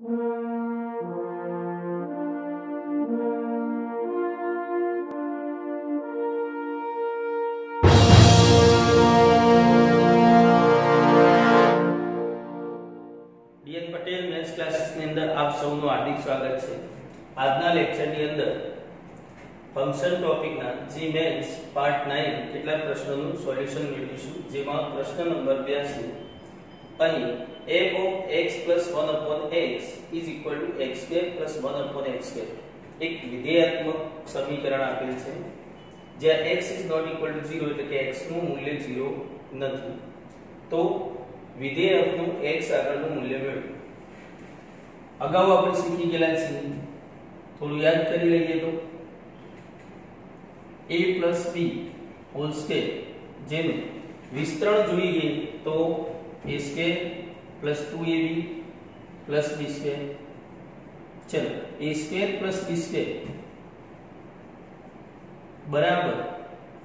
DN Patel maths ક્લાસીસની અંદર આપ સૌનું હાર્દિક સ્વાગત છે. આજના લેક્ચરની અંદર ફંક્શન ટોપિકના જી મેથ્સ પાર્ટ 9 કેટલાક પ્રશ્નોનું સોલ્યુશન મેળવીશું, જેમાં પ્રશ્ન નંબર 82 અહીં f of x 1 x is equal to x square plus 1 x square. એક વિધેયાત્મક સમીકરણ આપેલ છે. જ્યાં x is not equal to 0 એટલે કે x નું મૂલ્ય 0 નથી. તો વિધેય f નું x આગળનું મૂલ્ય મેળવો. અગાઉ આપણે શીખી ગયેલા છીએ. થોડું યાદ કરી લઈએ તો. A b હોલ સ્ક્વેર જેનું વિસ્તરણ જોઈએ તો a square 2ab b square ચલો a સ્ક્વેર બી સ્ક્વેર બરાબર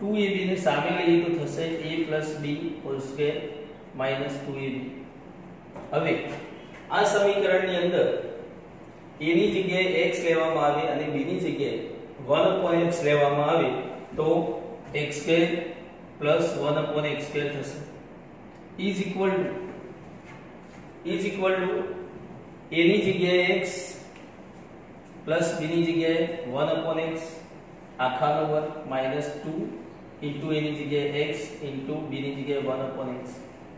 2ab ને સામે લઈએ તો થશે a b whole square minus 2ab હવે, આ સમીકરણની અંદર a ની જગ્યાએ x લેવામાં આવે અને b ની જગ્યાએ 1 x લેવામાં આવે, તો x સ્ક્વેર 1 x સ્ક્વેર થશે. Is equal is equal to a ની જગ્યાએ x પ્લસ b ની જગ્યાએ 1 x આખાનો વર્ગ માઇનસ 2 ઇન્ટુ a ની જગ્યાએ x ઇન્ટુ b ની જગ્યાએ 1 x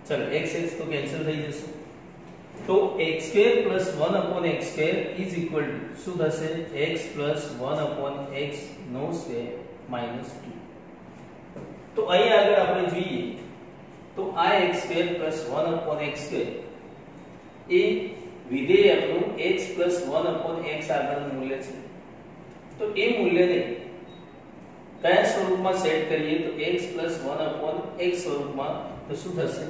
ચલો x x તો કેન્સલ થઈ જશે તો x square 1 x square is equal to શું થશે x 1 x નો સ્ક્વેર માઇનસ 2 તો અહીં આગળ આપણે જોઈએ તો આ x સ્ક્વેર 1 x સ્ક્વેર એ વિધેય આપણું x 1 x આગળનું મૂલ્ય છે. તો એ મૂલ્યને કયા સ્વરૂપમાં સેટ કરીએ? તો x 1 x સ્વરૂપમાં તો શું થશે?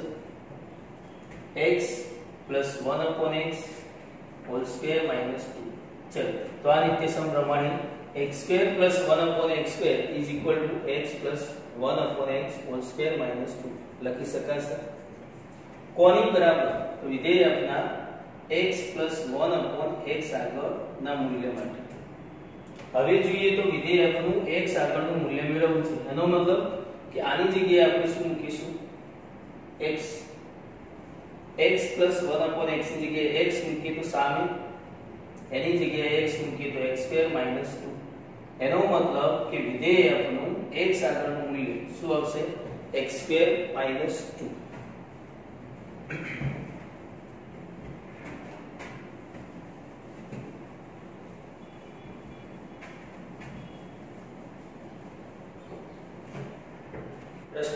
x 1 x હોલ સ્ક્વેર 2 ચલો, તો આ રીતે પ્રમાણે x square 1 x square is equal to x 1 x whole square 2 લખી શકાશે કોની બરાબર? તો વિધેય આપના x 1 x આગળના મૂલ્ય માટે. હવે જોઈએ તો વિધેય આપનું x આગળનું મૂલ્ય મેળવવું છે. એનો મતલબ કે આની જગ્યાએ આપણે શું મૂકીશું? x. x 1 x ની જગ્યાએ x મૂકીએ તો સામે. એની જગ્યાએ x મૂકીએ તો x સ્ક્વેર 2 એનો મતલબ કે વિધેય આપનું x આગળનું મૂલ્ય શું આવશે? x સ્ક્વેર 2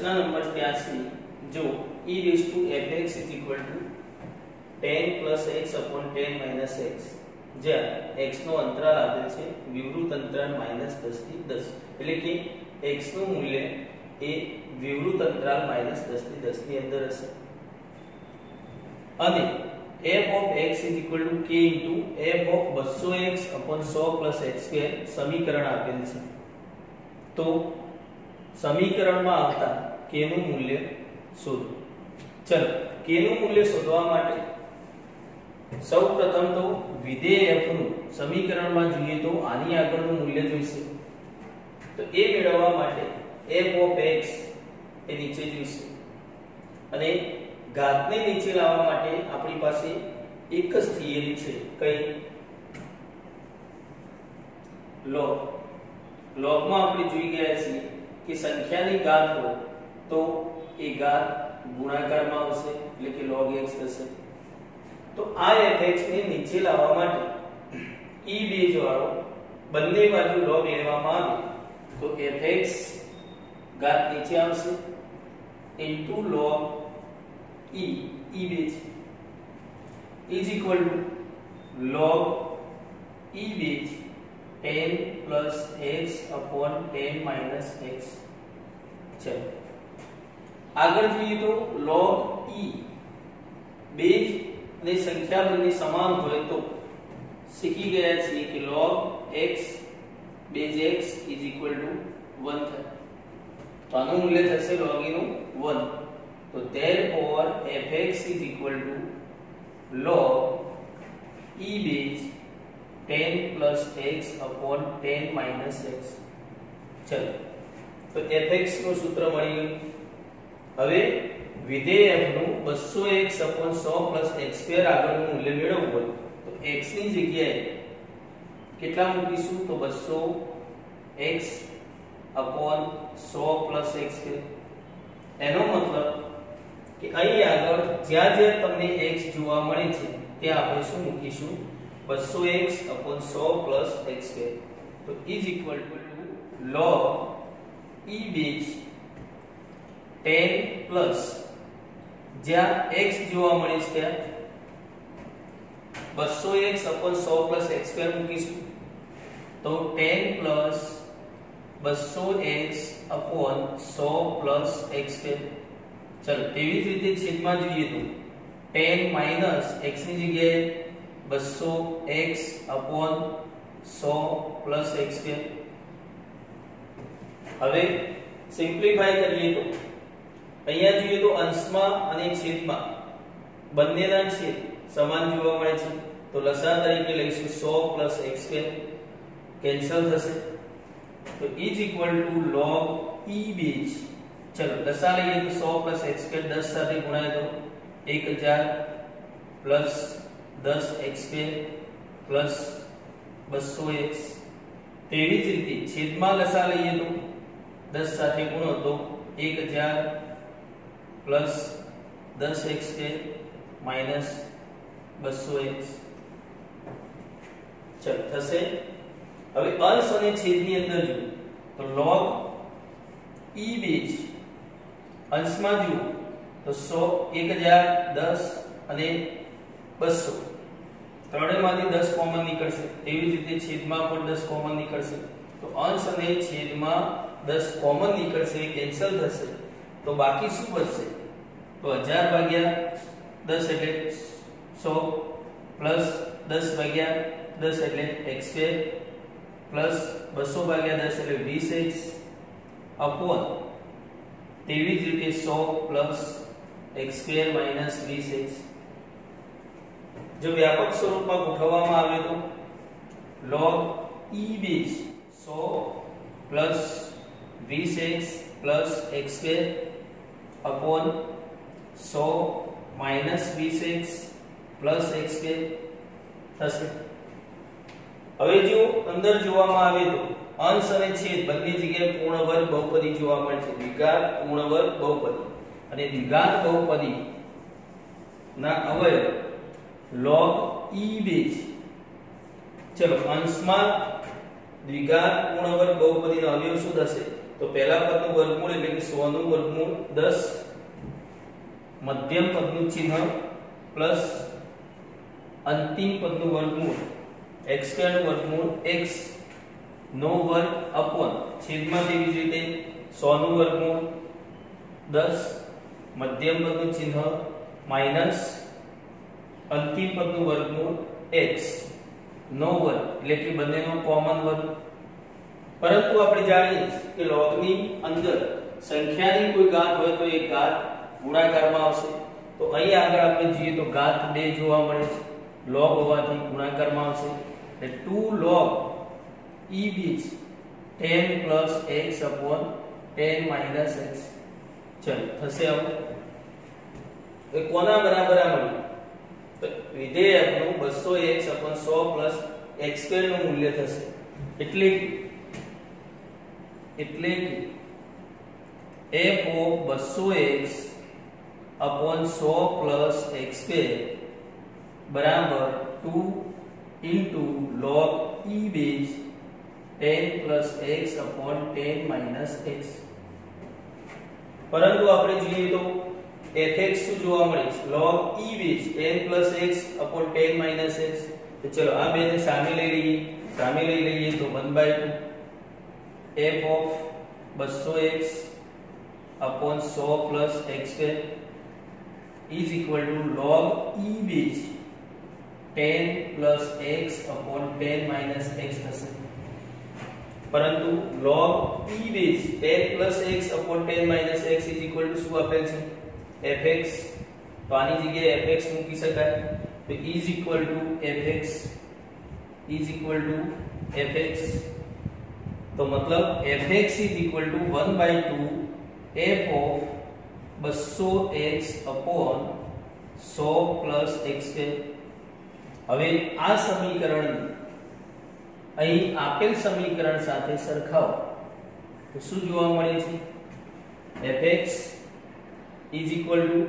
પ્રશ્ન નંબર 83 જો e fx is equal to 10 plus x upon 10 minus x જ્યાં x નો અંતરાલ આપેલ છે વિવૃત અંતરાલ minus 10 થી 10 એટલે કે x નું મૂલ્ય એ વિવૃત અંતરાલ minus 10 થી 10 ની અંદર હશે અને f of x k f of 200x upon 100 plus x square સમીકરણ આપેલ છે તો સમીકરણમાં આવતા k નું મૂલ્ય શોધો. ચલો, k નું મૂલ્ય શોધવા માટે સૌપ્રથમ તો વિધેય f નું સમીકરણમાં જોઈએ તો આની આગળનું મૂલ્ય જોઈશે. તો એ મેળવવા માટે f ઓફ x એ નીચે જોઈશે. અને ઘાતને નીચે લાવવા માટે આપણી પાસે એક જ થિયરી છે. કઈ? લોગ લોગમાં આપણે જોઈ ગયા છીએ કે સંખ્યાની ઘાત હોય તો એ ઘાત ગુણાકારમાં આવશે એટલે કે log x થશે તો આ fx ને નીચે લાવવા માટે e બેઝ વાળો બંને બાજુ log લેવામાં આવે તો fx ઘાત નીચે આવશે into log e e base is equal to log e base 10 plus x upon 10 minus x ચલો આગળ જોઈએ તો log e. બે અને સંખ્યા બંને સમાન હોય તો શીખી ગયા છીએ કે log x base x is equal to 1 થાય. તો આનું મૂલ્ય થશે log e નું 1 તો therefore fx log e base 10 plus x upon 10 minus x. ચલો. તો fx નું સૂત્ર મળી ગયું. હવે વિધેય f નું 200x upon 100 plus x square આગળનું મૂલ્ય મેળવવું હોય તો x ની જગ્યાએ કેટલા મૂકીશું? તો 200 x upon 100 plus x square. એનો મતલબ કે અહીં આગળ જ્યાં જ્યાં તમને x જોવા મળે છે, ત્યાં આપણે શું મૂકીશું? 200x 100 x square. તો is equal to log e base 10 plus જ્યાં x જોવા મળે છે ત્યાં 200x 100 x સ્ક્વેર મૂકીશું તો 10 પ્લસ 200x 100 x સ્ક્વેર ચલો તેવી જ રીતે છેદમાં જોઈએ તો 10 માઇનસ x ની જગ્યાએ 200x 100 x સ્ક્વેર હવે સિમ્પ્લિફાઈ કરીએ તો અહીંયા જોઈએ તો અંશમાં અને છેદમાં. બંનેના છેદ સમાન જોવા મળે છે. તો લસા તરીકે લઈશું 100 x સ્ક્વેર. કેન્સલ થશે. તો is equal to log e base ચલો, લસા લઈએ તો 100 x સ્ક્વેર 10 સાથે ગુણાય તો 1000 plus 10 x square plus 200x તેવી જ રીતે છેદમાં લસા લઈએ તો 10 સાથે ગુણો તો 1000 plus 10 x square minus 200x ચલ, થશે. હવે અંશ અને છેદની અંદર જુઓ. તો લોગ ઈ બેજ અંશમાં જુઓ. તો સો, એક હજાર, દસ અને બસો. ત્રણેયમાંથી દસ કોમન નીકળશે. તેવી જ રીતે છેદમાં પણ દસ કોમન નીકળશે. તો અંશ અને છેદમાં દસ કોમન નીકળશે. કેન્સલ થશે. તો બાકી શું બચશે? તો 1000 ભાગ્યા 10 એટલે 100 પ્લસ 10 ભાગ્યા 10 એટલે x સ્ક્વેર પ્લસ 200 ભાગ્યા 10 એટલે 20x અપોન તેવી જ રીતે 100 plus x square minus 20x જો વ્યાપક સ્વરૂપમાં ગોઠવવામાં આવે તો log e base 100 plus 20x plus X square upon 100 minus 20x plus x square થશે. હવે જો અંદર જોવામાં આવે તો અંશ અને છેદ બંને જગ્યાએ પૂર્ણ વર્ગ બહુપદી જોવા મળે છે. દ્વિઘાત પૂર્ણ વર્ગ બહુપદી. અને દ્વિઘાત બહુપદી ના અવયવ log e બે ચલો અંશમાં દ્વિઘાત પૂર્ણ વર્ગ બહુપદીનો અવયવ શું થશે? તો પહેલા પદનું વર્ગમૂળ એટલે કે 100 નું વર્ગમૂળ 10 મધ્યમ પદનું ચિહ્ન પ્લસ અંતિમ પદનું વર્ગમૂળ x નું વર્ગમૂળ x નો વર્ગ અપોન છેદમાં તેવી જ રીતે 100 નું વર્ગમૂળ 10 મધ્યમ પદનું ચિહ્ન માઇનસ અંતિમ પદનું વર્ગમૂળ x નો વર્ગ એટલે કે બંનેનો કોમન વર્ગ પરંતુ આપણે જાણીએ કે લોગની અંદર સંખ્યાની કોઈ ઘાત હોય તો એ ઘાત ગુણાકારમાં આવશે. તો અહીં આગળ આપણે જોઈએ તો ઘાત 2 જોવા મળે છે. log હોવાથી ગુણાકારમાં આવશે. એટલે 2 log e બીજ 10 x 10 x ચલ, થશે આવું. એ કોના બરાબર આ મળ્યું? તો વિધેય આપનું 200x 100 x સ્ક્વેરનું મૂલ્ય થશે. એટલે એટલે કે f of 200x 100 x square બરાબર 2 into log e base 10 plus x upon 10 minus x પરંતુ આપણે જોઈએ તો fx શું જોવા મળે છે log e base 10 plus x upon 10 minus x તો ચલો આ બેને સામે લઈ લઈએ સામે લઈ લઈએ તો 1 by 2 f of 200x upon 100 plus x square is equal to log e base 10 plus x upon 10 minus x થશે પરંતુ log e base 10 plus x upon 10 minus x is equal to શું આપેલ છે fx તો આની જગ્યાએ fx મૂકી શકાય તો is equal to fx is equal to fx તો મતલબ fx is equal to 1 by 2 f of 200x upon 100 plus x square હવે આ સમીકરણને અહીં આપેલ સમીકરણ સાથે સરખાવો તો શું જોવા મળે છે fx is equal to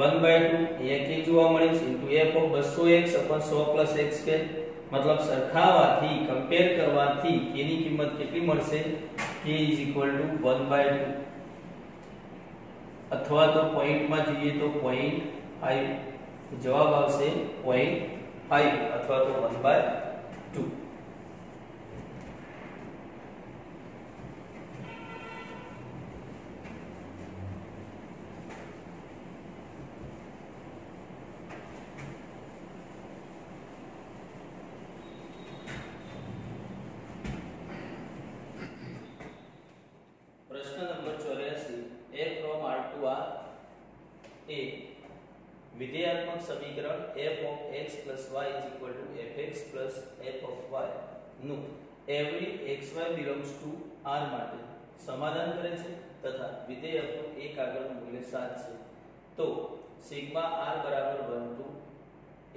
1 by 2 અહીંયા કે જોવા મળે છે into f of 200x upon 100 plus x square મતલબ સરખાવાથી કમ્પેર કરવાથી k ની કિંમત કેટલી મળશે? K is equal to 1 by 2 અથવા તો પોઈન્ટમાં જોઈએ તો 0.5 જવાબ આવશે 0.5 અથવા તો 1 by 2 પ્રશ્ન number 84 a from r to r a વિધેયાત્મક સમીકરણ f of x y is equal to fx plus f of y નું. Every X Y belongs to R માટે સમાધાન કરે છે તથા વિધેયકનું એક આગળનું મૂલ્ય સાત છે. તો સિગ્મા આર બરાબર one to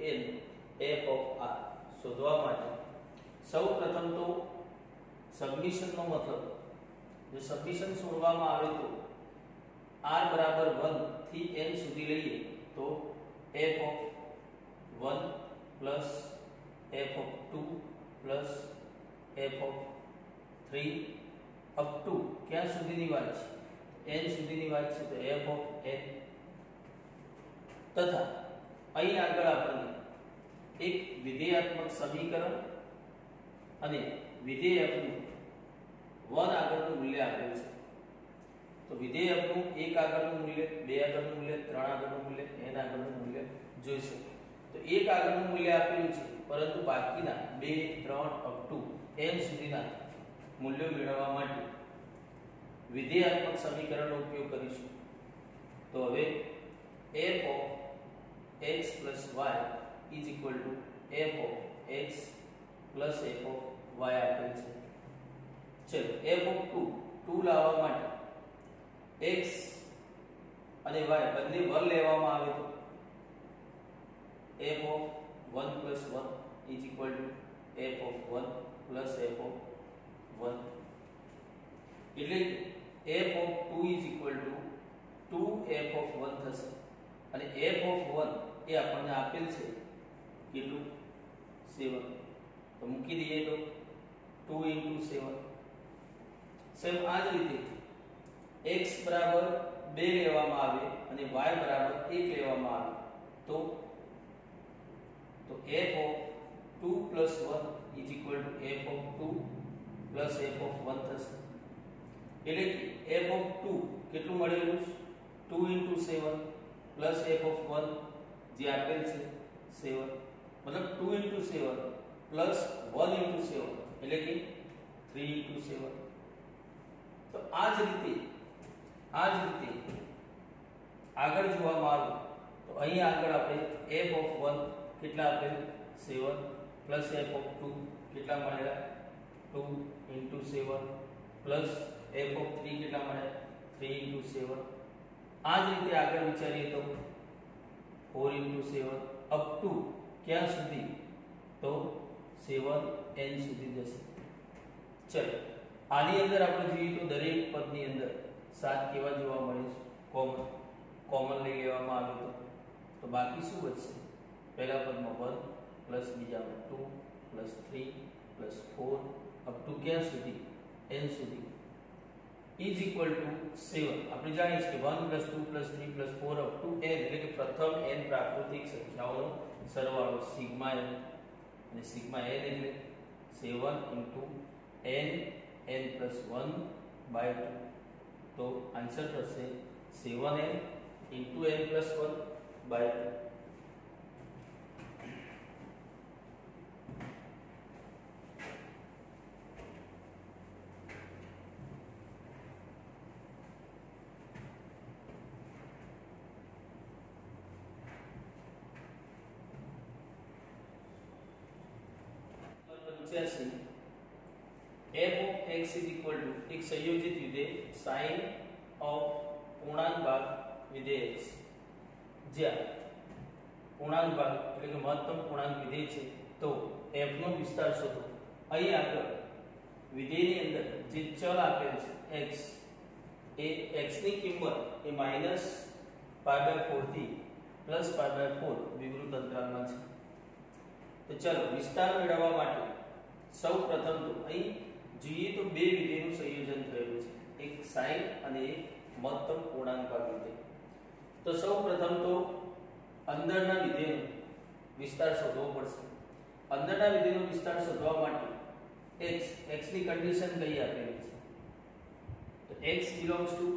N F of R શોધવા માટે સૌ પ્રથમ તો સબમિશનનો મતલબ જો સબમિશન છોડવામાં આવે તો આર બરાબર વનથી એન સુધી લઈએ તો f of 1 plus f of 2 plus f of 3 up to ક્યાં સુધીની વાત છે? N સુધીની વાત છે તો f of n. તથા અહીં આગળ આપણને એક વિધેયાત્મક સમીકરણ અને વિધેયકનું વન આગળનું મૂલ્ય આપેલ છે. તો વિધેયકનું એક આગળનું મૂલ્ય, બે આગળનું મૂલ્ય, ત્રણ આગળનું મૂલ્ય એન આગળનું મૂલ્ય જોઈશે તો એક આગળનું મૂલ્ય આપેલું છે, પરંતુ બાકીના બે, ત્રણ અપ ટુ n સુધીના મૂલ્યો મેળવવા માટે વિધેયાત્મક સમીકરણનો ઉપયોગ કરીશું. તો હવે f of x y is equal to f of x plus f of y આપેલ છે. ચલો, f of 2 2 લાવવા માટે x અને y બંને વર લેવામાં આવે તો f of 1 plus 1 is equal to f of 1 plus f of 1 એટલે f of 2 is equal to 2 f of 1 થશે. અને f of 1 એ આપણને આપેલ છે કેટલું? 7 તો મૂકી દઈએ તો 2 into 7 સેમ આ જ રીતે x બરાબર 2 લેવામાં આવે અને y બરાબર 1 લેવામાં આવે. તો તો f of 2 plus 1 is equal to f of 2 plus f of 1 થશે એટલે કે f of 2 કેટલું મળેલું છે 2 into 7 plus f of 1 જે આપેલ છે 7 મતલબ 2 into 7 plus 1 into 7 એટલે કે 3 into 7 તો આ જ રીતે, આ જ રીતે આગળ જોવામાં આવે તો અહીં આગળ આપણે f of 1 કેટલા આપેલ? 7 plus f of 2 કેટલા મળેલા two into seven. Plus f of three કેટલા મળ્યા થ્રી ઇન્ટુ સેવન. આ જ રીતે આગળ વિચારીએ તો four into seven up to ક્યાં સુધી? તો સેવન એન સુધી જશે. ચલો, આની અંદર આપણે જોઈએ તો દરેક પદની અંદર સાત કેવા જોવા મળે છે? કોમન કોમન લઈ લેવામાં આવ્યો તો. બાકી શું બચશે પહેલા પદમાં 1 પ્લસ બીજામાં 2 પ્લસ 3 પ્લસ 4 અપ ટુ ક્યાં સુધી n સુધી is equal to 7 આપણે જાણીએ છીએ કે 1 2 3 4 અપ ટુ n એટલે કે પ્રથમ n પ્રાકૃતિક સંખ્યાઓનો સરવાળો સિગ્મા n અને સિગ્મા n એટલે 7 into n n plus 1 by 2 તો આન્સર થશે 7n into n plus 1 by 2 હવે 85 f of x is equal to એક સંયોજિત વિધેય sin ઓફ પૂર્ણાંક ભાગ વિધેય x. જ્યાં પૂર્ણાંક ભાગ એટલે કે મહત્તમ પૂર્ણાંક વિધેય છે, તો f નો વિસ્તાર શોધો. અહીં આગળ વિધેયની અંદર જે ચલ આપેલ છે, x, એ x ની કિંમત એ માઇનસ પાઈ બાયથી પ્લસ પાઈ બાય ફોર વિવૃત અંતરાલમાં છે. તો ચલો વિસ્તાર મેળવવા માટે સૌ પ્રથમ તો અહીં જોઈએ તો બે વિધેયનું સંયોજન થયેલું છે એક sin અને એક મહત્તમ પૂર્ણાંક ભાગ વિધેય તો સૌ પ્રથમ તો અંદરના વિધેયનો વિસ્તાર શોધવો પડશે અંદરના વિધેયનો વિસ્તાર શોધવા માટે x x ની કન્ડિશન કઈ આપેલી છે તો x belongs to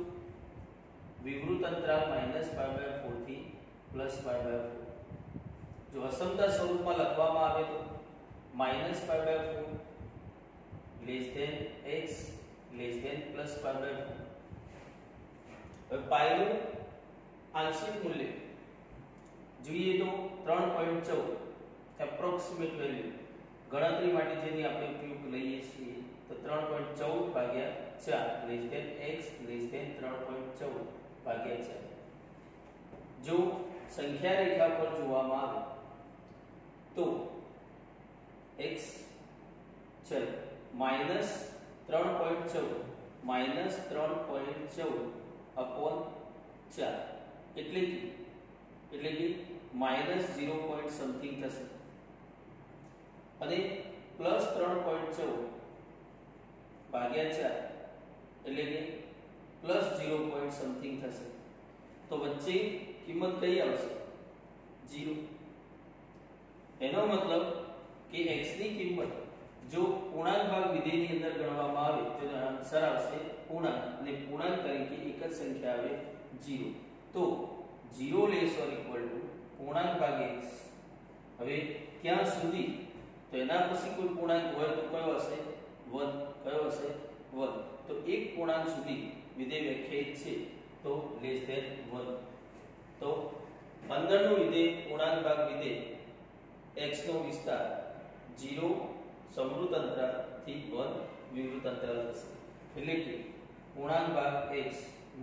વિવૃત અંતરાલ -π/4 થી +π/4 જો અસમતા સ્વરૂપમાં લખવામાં આવે તો -π/4 less than x less than +π/4 હવે પાઈ નું આંશિક મૂલ્ય જોઈએ તો 3.14 એપ્રોક્સિમેટ વેલ્યુ ગણતરી માટે જેની આપણે ઉપયોગ લઈએ છીએ, તો 3.14 ભાગ્યા 4 less than x less than 3.14 ભાગ્યા 4 જો સંખ્યા રેખા પર જોવામાં આવે તો x ચલ માઇનસ 3.14 માઇનસ 3.14 અપોન ચાર. એટલે કે એટલે કે માઇનસ ઝીરો પોઈન્ટ સમથિંગ થશે. અને પ્લસ 3.14 ભાગ્યા ચાર, એટલે કે પ્લસ 0 પોઈન્ટ સમથિંગ થશે. તો વચ્ચે કિંમત કઈ આવશે? 0 એનો મતલબ કે x ની કિંમત જો પૂર્ણાંક ભાગ વિધેયની અંદર ગણવામાં આવે, તો તેનો આન્સર આવશે પૂર્ણાંક, અને પૂર્ણાંક તરીકે એક જ સંખ્યા આવે 0 તો 0 લેસ ઓર ઇક્વલ ટુ પૂર્ણાંક ભાગ હવે ક્યાં સુધી, તો એના પછી કોઈ પૂર્ણાંક હોય તો કયો હશે? વધ કયો હશે? વધ તો એક પૂર્ણાંક સુધી વિધેય વ્યાખ્યાયિત છે, તો લેસ ધેન વધ તો અંદરનું વિધેય, પૂર્ણાંક ભાગ વિધેય, x નો વિસ્તાર 0 સમૃદ્ધ અંતરાલથી 1 વિવૃત અંતરાલ થશે. એટલે કે પૂર્ણાંક ભાગ x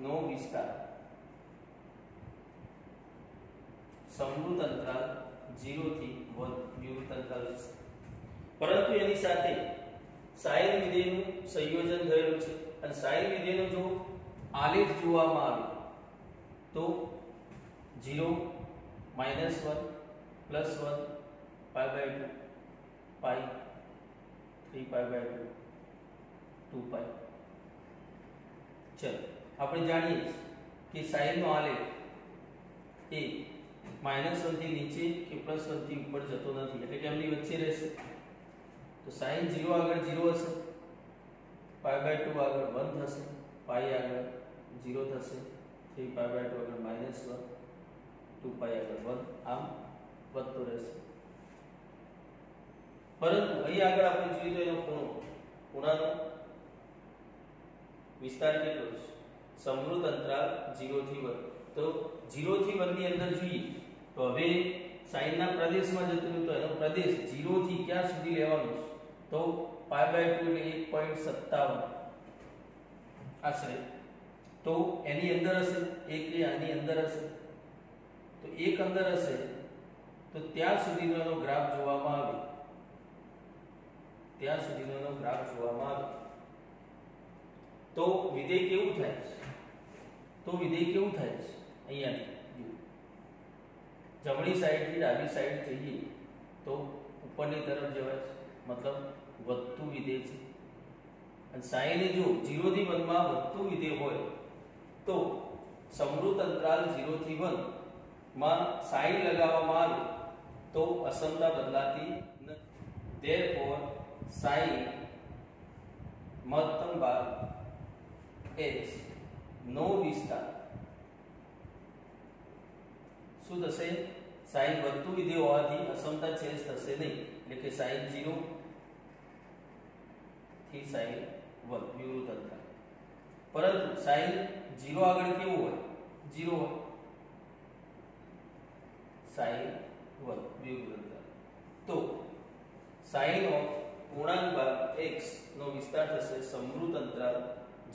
નો વિસ્તાર. 0 થી 1 વિવૃત અંતરાલ થશે. પરંતુ એની સાથે સાયન વિધેયનું સંયોજન થયેલું છે. અને સાયન વિધેયનો જો આલેખ જોવામાં આવે, તો 0 1 1 pi by 2 pi 3 pi by 2 2 pi ચલો આપણે જાણીએ કે sin નો આલેખ એ માઇનસ વનથી નીચે કે પ્લસ વનથી ઉપર જતો નથી એટલે કે એમની વચ્ચે રહેશે તો સાઈન 0 આગળ 0 હશે પાઈ બાય 2 આગળ 1 થશે પાઈ આગળ 0 થશે 3 પાઈ બાય 2 આગળ -1 2 પાઈ આગળ 1 આમ વધતો રહેશે પરંતુ અહીં આગળ આપણે જોઈએ તો એનો ખૂણો, ખૂણાનો વિસ્તાર કેટલો છે? સમૃદ્ધ અંતરાલ 0 થી 1 તો 0 થી 1 ની અંદર જોઈએ, તો હવે સાઈન ના પ્રદેશમાં જતું તો એનો પ્રદેશ 0 થી ક્યાં સુધી લેવાનો છે? તો પાઈ બાય 2 એટલે 1.57 આશરે. તો એની અંદર હશે, એક એ આની અંદર હશે. તો એક અંદર હશે, તો ત્યાં સુધીનો ગ્રાફ જોવામાં આવે. ત્યાં સુધીનો ગ્રાફ જોવામાં આવે તો વિધેય કેવું થાય છે? તો વિધેય કેવું થાય છે? અહીંયાથી. જમણી સાઈડથી ડાબી સાઈડ જઈએ તો ઉપરની તરફ જવાય છે. મતલબ વધતું વિધેય છે. અને સાઈને જો 0 થી 1 માં વધતું વિધેય હોય, તો સમૃદ્ધ અંતરાલ 0 થી 1 માં સાઈન લગાવવામાં આવે તો અસમતા બદલાતી નથી. Therefore સાઈન મહત્તમ ભાગ h નો વિસ્તાર. શું થશે? સાઈન વધતું વિધેય હોવાથી અસમતા ચેન્જ થશે નહીં. એટલે કે સાઈન જીરો થી સાઈન વન વિવૃત અંતર પરંતુ સાઈન જીરો આગળ કેવું હોય? જીરો હોય. સાઈન વન વિવૃત અંતર તો સાઈન ઓફ પૂર્ણાંક ભાગ x નો વિસ્તાર થશે સમૃદ્ધ અંતરાલ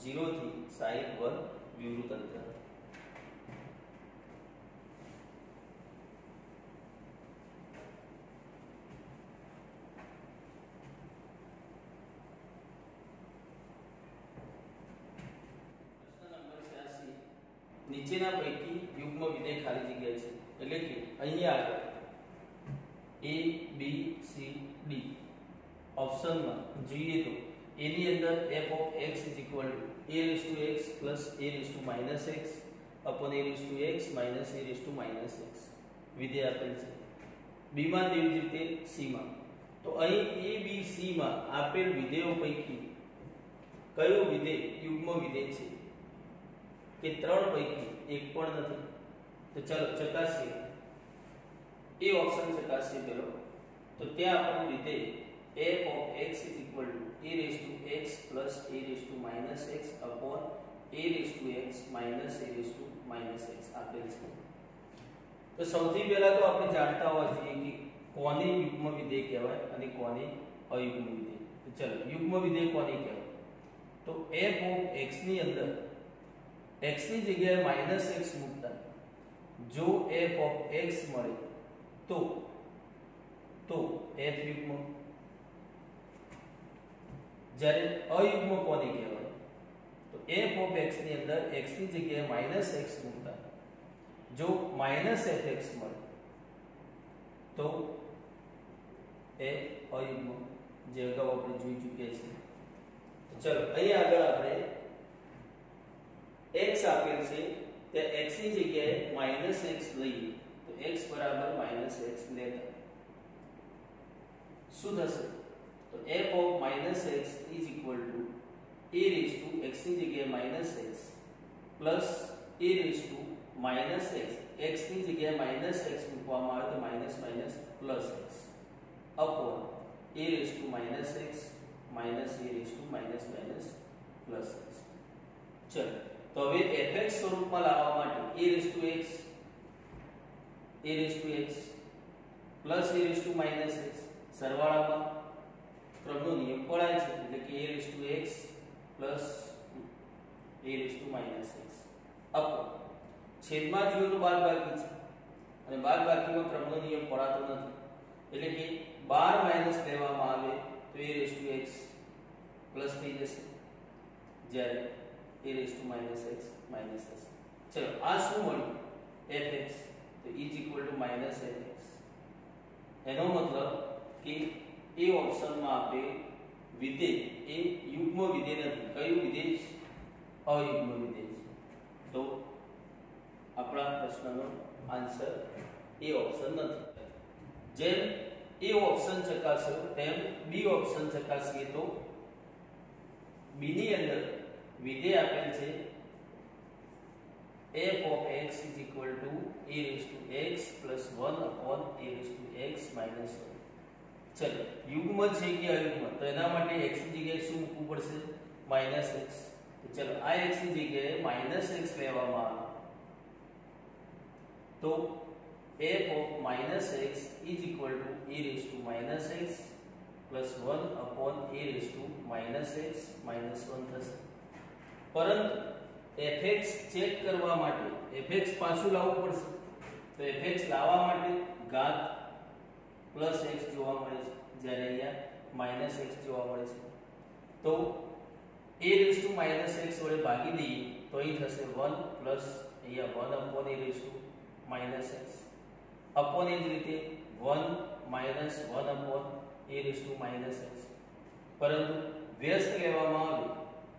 0 થી 60 પર વિવૃત અંતરાલ નંબર 86 નીચેના પૈકી યુગ્મ વિધેય ખાલી જગ્યા છે. એટલે કે અહીંયા આગળ. B, c d ઓપ્શનમાં જોઈએ તો એની અંદર f of x is equal to a raised to x plus a raised to minus x upon a raised to x minus a raised to minus x. વિધેય આપેલ છે b માં તેવી જ રીતે સીમાં. તો અહીં a, b, c માં આપેલ વિધેયો પૈકી કયો વિધેય યુગ્મ વિધેય છે? કે ત્રણ પૈકી એક પણ નથી? તો ચલો ચકાસીએ. એ ઓપ્શન ચકાસીએ પેલો તો ત્યાં આપણને વિધેય f of x is equal to a raised to x plus a raised to minus x upon a raised to x minus a raised to minus x આપેલ છે તો સૌથી પહેલા તો આપણે જાણતા હોવા જોઈએ કે કોને યુગ્મ વિધેય કહેવાય અને કોને અયુગ્મ વિધેય તો ચલો યુગ્મ વિધેય કોને કહેવાય તો f of x ની અંદર x ની જગ્યાએ માઇનસ x મૂકતા જો f of x મળે તો તો f યુગ્મ જ્યારે અયુગ્મ કોને કહેવાય. તો f of x ની અંદર x ની જગ્યાએ માઇનસ x મૂકતા. જો માઇનસ fx મળે, તો એ અયુગ્મ જે અગાઉ આપણે જોઈ ચૂક્યા છીએ. તો ચલો, અહીંયા આગળ આપણે x આપેલ છે ત્યાં x ની જગ્યાએ માઇનસ x લઈએ, તો x બરાબર માઇનસ x લેતા. શું થશે? તો f of minus x is equal to a raised to x ની જગ્યાએ minus x plus a raised to minus x x ની જગ્યાએ minus x મૂકવામાં આવે તો minus minus plus x upon a raised to minus x minus a raised to minus minus plus x ચલો તો હવે fx સ્વરૂપમાં લાવવા માટે a raised to x a raised to x plus a raised to minus x સરવાળામાં ક્રમનો નિયમ પડાય છે, એટલે કે a raised to x plus a raised to minus x. Upon, છેદમાં જોઈએ તો બાદબાકી છે, અને બાદબાકીમાં ક્રમનો નિયમ પડાતો નથી. એટલે કે 12 માઇનસ લેવામાં આવે તો a raised to x plus થઈ જશે, જ્યારે a raised to minus x minus થશે. ચલો, આ શું મળ્યું? fx, તો is equal to fx. એનો મતલબ કે એ ઓપ્શનમાં આપેલ વિધેય એ યુગ્મ વિધેય નથી. કયું છે અયુગ્મ વિધેય છે. તો આપણા પ્રશ્નનો આન્સર એ ઓપ્શન નથી જેમ એ ઓપ્શન ચકાસ્યો તેમ બી ઓપ્શન ચકાસીએ તો બી ની અંદર વિધેય આપેલ છે f of x is equal to a raised to x plus 1 upon a raised to x minus 1 ચલો, યુગ્મ છે કે અયુગ્મ? તો એના માટે x ની જગ્યાએ શું મૂકવું પડશે? -x. તો ચલો, આ x ની જગ્યાએ -x લેવામાં આવે. તો f of -x is equal to a raised to -x plus 1 upon a raised to -x minus 1 થશે. પરંતુ fx ચેક કરવા માટે, fx પાછું લાવવું પડશે. તો fx લાવવા માટે ઘાત પ્લસ એક્સ જોવા મળે છે, જ્યારે અહીંયા માઇનસ એક્સ જોવા મળે છે. તો a raise to minus x વડે ભાગી દઈએ, તો અહીં થશે વન પ્લસ અહીંયા one upon a raise to minus x. Upon એ જ રીતે one minus one upon a raise to minus x. પરંતુ વ્યસ્ત લેવામાં આવે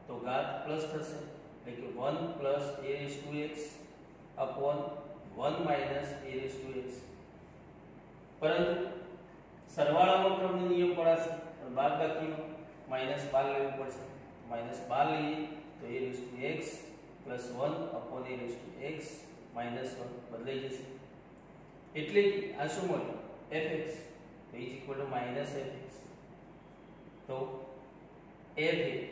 તો ઘાત પ્લસ થશે, એટલે કે one plus a raise to x upon one minus a raise to x. પરંતુ સરવાળામાં ક્રમનો નિયમ પડાશે. પણ બાદબાકીનો માઇનસ 12 લેવું પડશે. માઇનસ 12 લઈએ તો a રેઝ ટુ x 1 અપોન a રેઝ ટુ x 1 બદલાઈ જશે. એટલે આ શું મળ્યું fx તો is equal to minus fx. તો f એ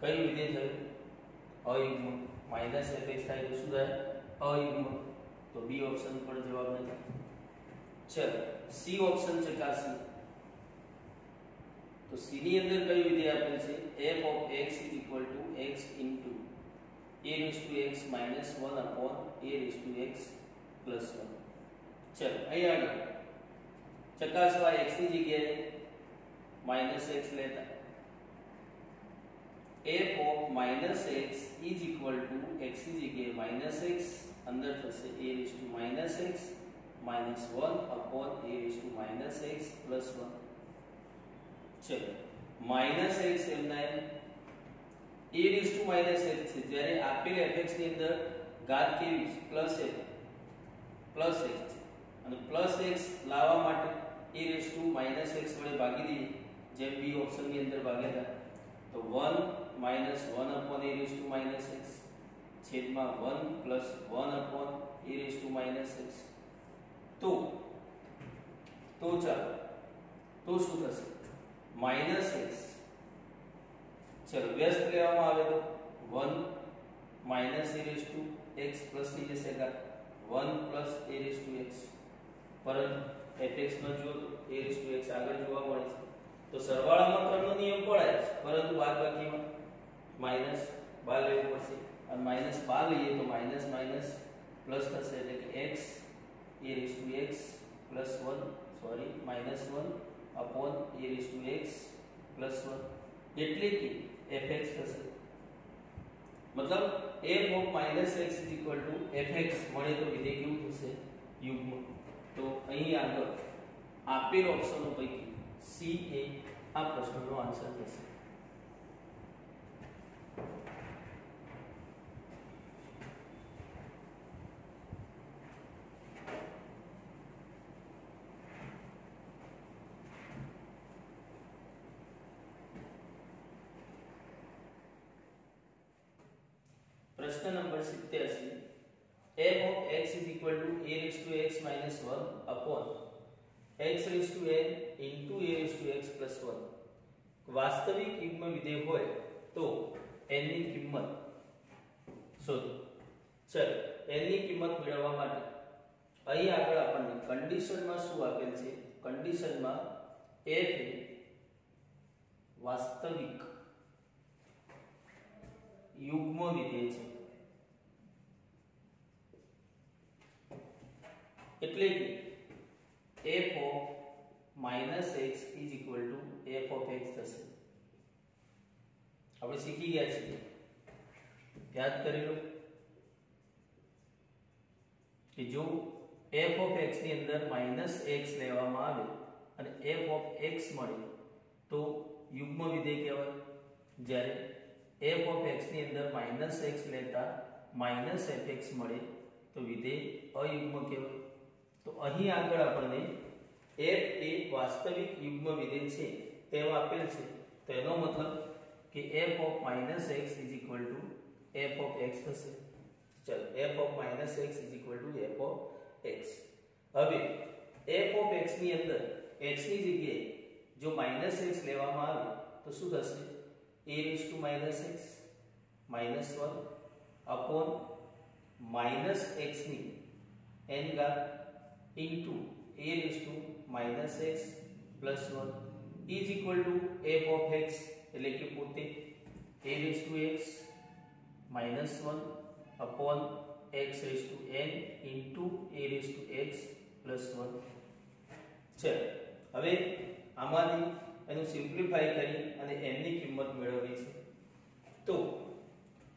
કઈ રીતે થયું? અયુગ્મ. માઇનસ fx થાય તો શું થાય? અયુગ્મ. તો બી ઓપ્શન પર જવાબ નથી. ચલો સી ઓપ્શન ચકાસી તો તો c ની અંદર કયું વિધેય આપેલ છે f of x is equal to x into a raised to x minus 1 upon a raised to x plus 1 ચલો અહીં આગળ ચકાસવા x ની જગ્યાએ minus x લેતા f of minus x is equal to x ની જગ્યાએ minus x અંદર થશે a raised to minus x minus 1 upon a raised to minus x plus 1 ચલો minus x M a raised to minus x છે જ્યારે આપેલ fx ની અંદર ઘાત કેવી છે પ્લસ x પ્લસ x અને પ્લસ x લાવવા માટે a raised to minus x વડે ભાગી દઈએ જેમ બી ઓપ્શનની અંદર હતા તો 1 minus 1 upon a raised to minus x છેદમાં 1 plus 1 upon a raised to minus x તો તો ચાલો, તો શું થશે? Minus x. ચલો, વ્યસ્ત લેવામાં આવે તો, one minus a raised to x plus થઈ જશે one plus a raised to x. પરંતુ fx માં જો એ raised ટુ એક્સ આગળ જોવા મળે છે. તો સરવાળામાં ક્રમનો નિયમ પડાય છે, પરંતુ બાદબાકીમાં માઇનસ બાર લેવું પડશે. અને માઇનસ બાર લઈએ તો માઇનસ માઇનસ પ્લસ થશે એટલે કે x a raised to x plus 1 sorry minus 1 upon a raised to x plus 1 એટલે કે fx થશે મતલબ f of minus x is equal to fx મળે તો વિધેય કેવું થશે યુગ્મ તો અહીં આગળ આપેલ ઓપ્શનો પૈકી c એ આ પ્રશ્નનો આન્સર થશે પ્રશ્ન number 87 f of x is equal to a raised to x minus 1 upon x raised to n into a raised to x plus 1 વાસ્તવિક યુગ્મ વિધેય હોય તો n ની કિંમત શોધો. ચલો, n ની કિંમત મેળવવા માટે અહીં આગળ આપણને કન્ડિશનમાં શું આપેલ છે? કન્ડિશનમાં f એ વાસ્તવિક યુગ્મ વિધેય છે. એટલે કે f of minus x is equal to f of x થશે. આપણે શીખી ગયા છીએ. યાદ કરી લો. કે જો f of x ની અંદર માઇનસ x લેવામાં આવે અને f of x મળે, તો યુગ્મ વિધેય કહેવાય. જ્યારે f of x ની અંદર માઇનસ x લેતા માઇનસ એફ એક્સ મળે, તો વિધેય અયુગ્મ કહેવાય. તો અહીં આગળ આપણને f એ વાસ્તવિક યુગ્મ વિધેય છે તેમ આપેલ છે તો એનો મતલબ કે f of minus x f of x થશે ચલો f of minus x f of x હવે f of x ની અંદર x ની જગ્યાએ જો minus x લેવામાં આવે તો શું થશે a raised to minus x minus 1 upon minus x ની n ઘાત into a raised to minus x plus 1 is equal to f of x એટલે કે પોતે a raised to x minus 1 upon x raised to n into a raised to x plus 1 છે હવે આમાંથી એનું simplify કરી અને n ની કિંમત મેળવવી છે તો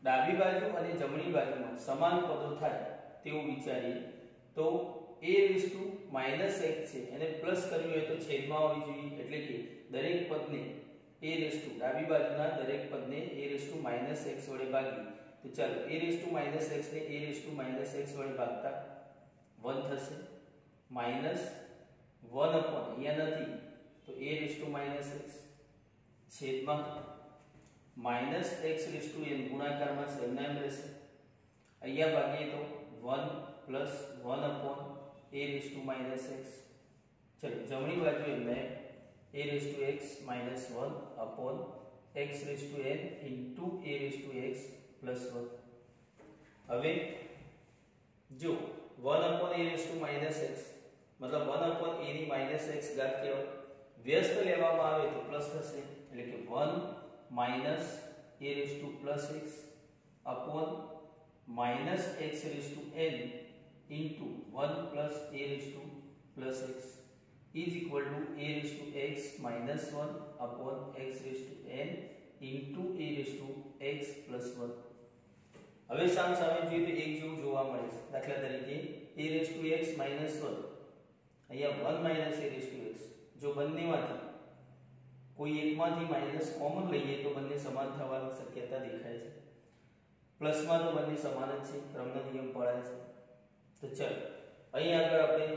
ડાબી બાજુ અને જમણી બાજુમાં સમાન પદો થાય તેવું વિચારીએ તો a raised to minus x છે એને પ્લસ કરવી હોય તો છેદમાં હોવી જોઈએ એટલે કે દરેક પદને a raised to ડાબી બાજુના દરેક પદને a raised to minus x વડે ભાગી તો ચાલો a raised to minus x ને a raised to minus x વડે ભાગતા 1 થશે minus 1 upon અહીંયા નથી તો a raised to minus x છેદમાં minus x raised to n ગુણાકારમાં સેમના એમ રહેશે અહીંયા ભાગીએ તો 1 plus 1 upon a raised to minus x ચલો જમણી બાજુ એમને a raised to x minus 1 upon x raised to n into a raised to x plus 1 હવે જો 1 upon a raised to minus x મતલબ 1 upon a ની minus x ઘાત કેવો વ્યસ્ત લેવામાં આવે તો પ્લસ થશે એટલે કે 1 minus a raise to plus x upon minus x raise to n into 1 plus a raise to plus x is equal to a raised to x minus 1 upon x raised to n into a raised to x plus 1 હવે સામ સામે જોઈએ તો એક જેવું જોવા મળે છે. દાખલા તરીકે a raised to x minus 1 અહીંયા 1 minus a raised to x. જો બંનેમાંથી કોઈ એકમાંથી માઇનસ કોમન લઈએ તો બંને સમાન થવાની શક્યતા દેખાય છે. પ્લસમાં તો બંને સમાન જ છે. ક્રમનો નિયમ પડાય છે. તો ચલો, અહીં આગળ આપણે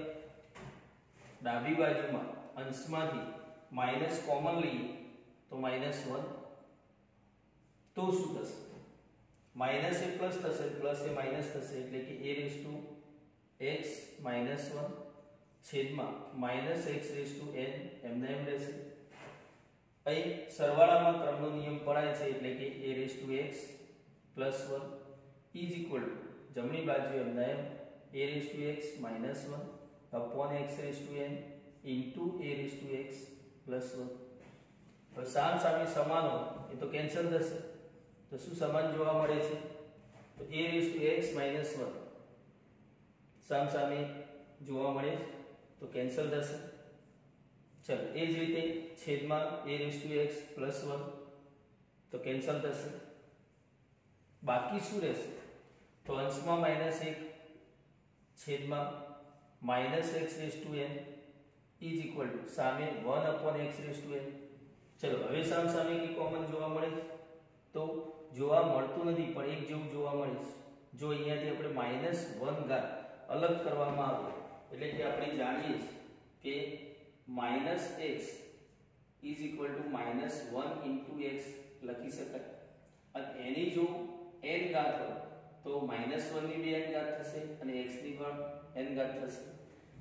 ડાબી બાજુમાં અંશમાંથી માઇનસ કોમન લઈએ, તો માઇનસ વન તો શું થશે? માઇનસ એ પ્લસ થશે પ્લસ એ માઇનસ થશે, એટલે કે a raise to x minus one છેદમાં minus x raise to n એમને એમ રહેશે. અહીં સરવાળામાં ક્રમનો નિયમ પડાય છે, એટલે કે a raise to x plus one is equal જમણી બાજુ એમના એમ a raised to x minus one upon x raised to n into a raised to x plus 1 હવે સામ સામે સમાન એ તો કેન્સલ થશે. તો શું સમાન જોવા મળે છે? તો a raised to x minus 1 સામ સામે જોવા મળે છે, તો કેન્સલ થશે. ચલો, એ જ રીતે છેદમાં a raised to x plus 1 તો કેન્સલ થશે. બાકી શું રહેશે? તો અંશમાં માઇનસ એક છેદમાં minus x raise to n is equal to સામે one upon x raise to n. ચલો, હવે સામ સામે કે કોમન જોવા મળે તો જોવા મળતું નથી, પણ એક જેવું જોવા મળે છે. જો અહીંયાથી આપણે માઇનસ વન ઘાત અલગ કરવામાં આવે, એટલે કે આપણે જાણીએ છીએ કે minus x is equal to minus one into x લખી શકાય. અને એની જો એન ઘાત હોય તો માઇનસ વનની બે એન ઘાત થશે અને એક્સની પણ એન ઘાત થશે.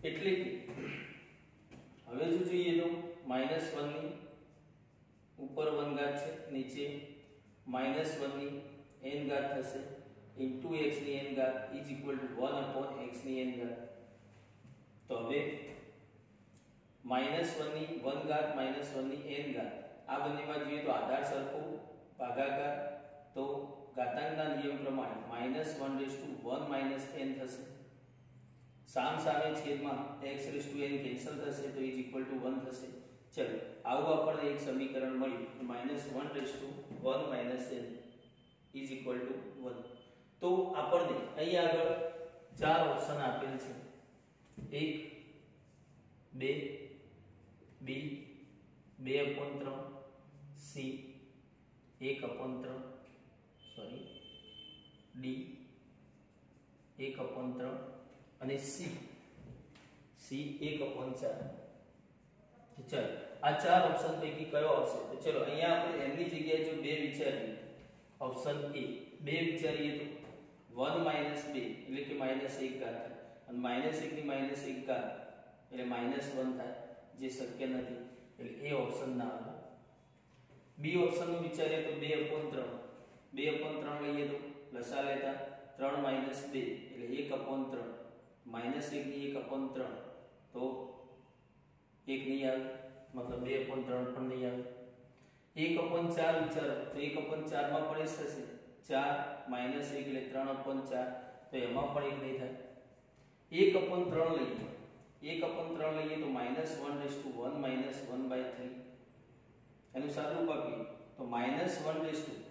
એટલે કે, હવે જો જોઈએ તો માઇનસ વનની ઉપર વન ઘાત છે, નીચે માઇનસ વનની એન ઘાત થશે. ઇન્ટુ એક્સની એન ઘાત is equal to one upon એક્સની n ઘાત. તો હવે માઇનસ વનની વન ઘાત માઇનસ વનની એન ઘાત. આ બંનેમાં જોઈએ તો આધાર સરખો ભાગાકાર. તો ઘાતાંકના નિયમ પ્રમાણે minus one raise to one minus n થશે. સામ સામે છેદમાં x raise to n cancel થશે તો ઇઝ ઇક્વલ ટુ વન થશે. ચલો, આવું આપણને એક સમીકરણ મળ્યું minus one raise to one minus n is equal to one. તો આપણને અહીં આગળ ચાર ઓપ્શન આપેલ છે. એક, બે, બી, બે અપોન ત્રણ, સી, એક અપોન ત્રણ સોરી ડી એક અપોન ત્રણ અને સી સી એક અપોન ચાર. ચાલો, આ ચાર ઓપ્શન પૈકી કયો આવશે? ચલો, અહીંયા આપણે એમની જગ્યાએ જો બે વિચારીએ ઓપ્શન એ બે વિચારીએ તો વન માઇનસ બે, એટલે કે માઇનસ એક ઘાત અને માઇનસ એક ની માઇનસ એક ઘાત, એટલે માઇનસ વન થાય, જે શક્ય નથી. એટલે એ ઓપ્શન ના આવે. બી ઓપ્શનનું વિચારીએ તો બે અપોન ત્રણ. બે અપોન ત્રણ લઈએ તો લસા લેતા ત્રણ માઇનસ બે, એટલે એક અપોન ત્રણ. માઇનસ એક ની એક અપોન ત્રણ. તો એક નહીં આવે, મતલબ બે અપોન ત્રણ પણ નહીં આવે. એક અપોન ચાર વિચારો, તો એક અપોન ચારમાં પણ એ થશે. ચાર માઇનસ એક એટલે ત્રણ અપોન ચાર, તો એમાં પણ એક નહીં થાય. એક અપોન ત્રણ લઈએ. એક અપોન ત્રણ લઈએ તો minus one raise to one minus one by three એનું સારું આપીએ તો માઇનસ વન રેસ ટુ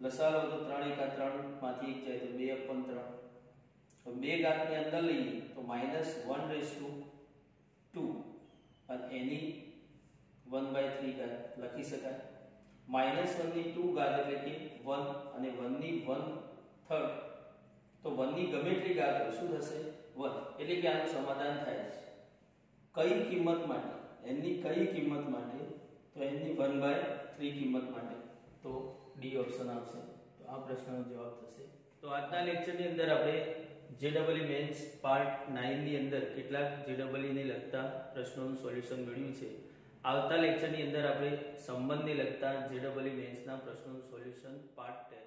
લસાલો તો ત્રણ એકા ત્રણમાંથી એક જાય તો બે અપન ત્રણ. તો બે ઘાતની અંદર લઈએ તો minus one raise to two અને એની વન બાય થ્રી ઘાત લખી શકાય. માઇનસ વનની ટુ ઘાત એટલે કે વન અને વનની વન થર્ડ તો વનની ગમે એટલી ઘાત શું થશે? વન એટલે કે આનું સમાધાન થાય છે. કઈ કિંમત માટે? એની કઈ કિંમત માટે? તો એની વન બાય થ્રી કિંમત માટે. તો ડી ઓપ્શન આવશે. તો આ પ્રશ્નનો જવાબ થશે. તો આજના લેક્ચરની અંદર આપણે જેડબલઈ મેન્સ પાર્ટ નાઇનની અંદર કેટલાક જેડબલઈ ને લગતા પ્રશ્નોનું સોલ્યુશન મેળવ્યું છે. આવતા લેક્ચરની અંદર આપણે સંબંધને લગતા જેડબલઈ મેન્સના પ્રશ્નોનું સોલ્યુશન પાર્ટ 10